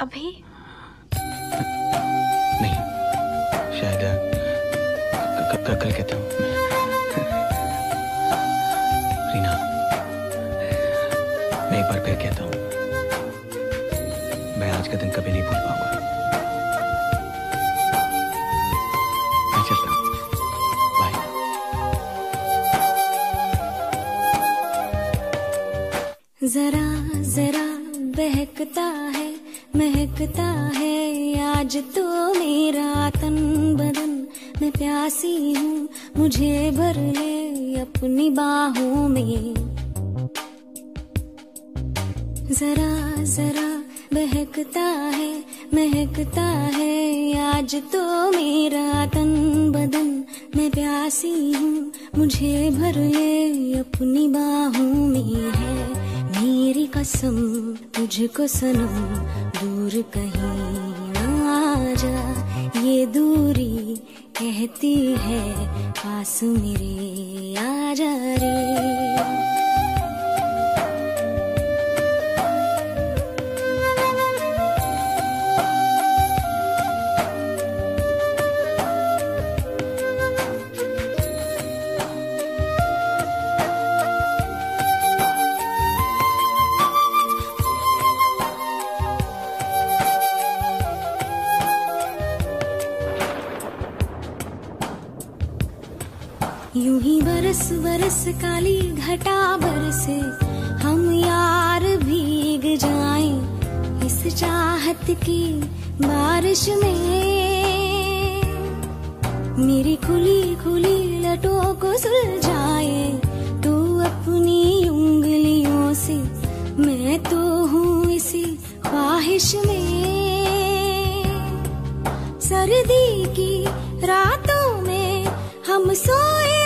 अभी? नहीं शायद कल कहता हूँ। रीना मैं एक बार फिर कहता हूँ मैं आज का दिन कभी नहीं भूल पाऊँगा। मैं चलता हूँ। जरा जरा बहकता है महकता है। आज तो मेरा तन बदन। मैं प्यासी हूँ, मुझे भर ले अपनी बाहों में। जरा जरा बहकता है, महकता है। आज तो मेरा तन बदन। मैं प्यासी हूँ, मुझे भर ले अपनी बाहों में है। मेरी कसम, तुझको सनम, दूर कहीं ना जा ये दूरी कहती है, पास मेरे आ जा रे। यूँ ही बरस बरस काली घटा बरसे, हम यार भीग जाएँ इस चाहत की बारिश में। मेरी खुली खुली लटों को सुलझाए, तू अपनी उंगलियों से, मैं तो हूँ इसी ख्वाहिश में। सर्दी की रातों में हम सोए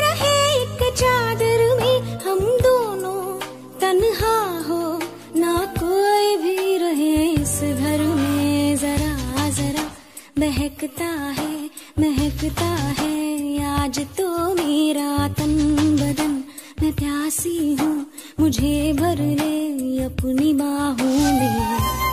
बहकता है, महकता है। आज तो मेरा तन बदन, मैं प्यासी हूँ, मुझे भर ले अपनी बाहों में।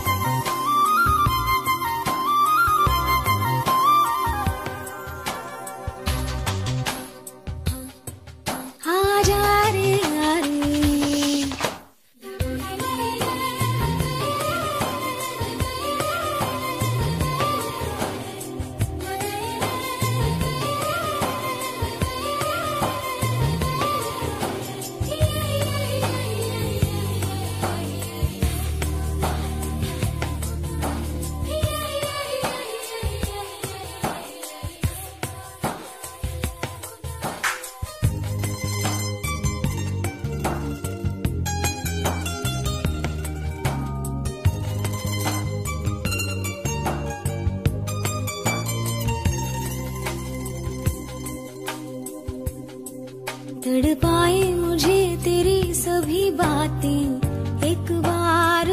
तड़पाए मुझे तेरी सभी बातें। एक बार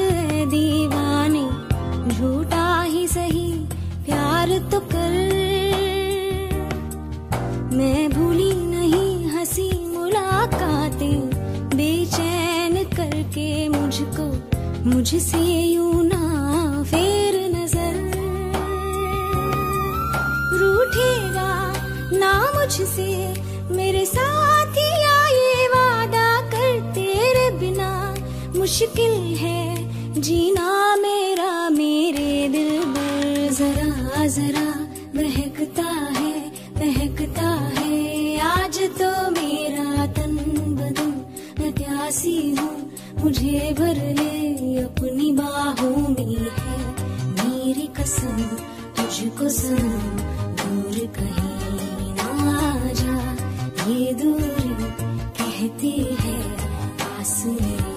दीवाने, झूठा ही सही, प्यार तो कर। मैं भूली नहीं हँसी मुलाकातें, बेचैन करके मुझको, मुझसे यूँ ना फेर नज़र। रूठेगा ना मुझसे मेरे साथ। मुश्किल है। जीना मेरा, मेरे दिल पर जरा जरा महकता है महकता है। आज तो मेरा तन बदन मैं प्यासी हूँ। मुझे भर ले, अपनी बाहों में है। मेरी कसम, तुझको सनम, दूर कहीं ना जा। ये दूर कहती है आसमी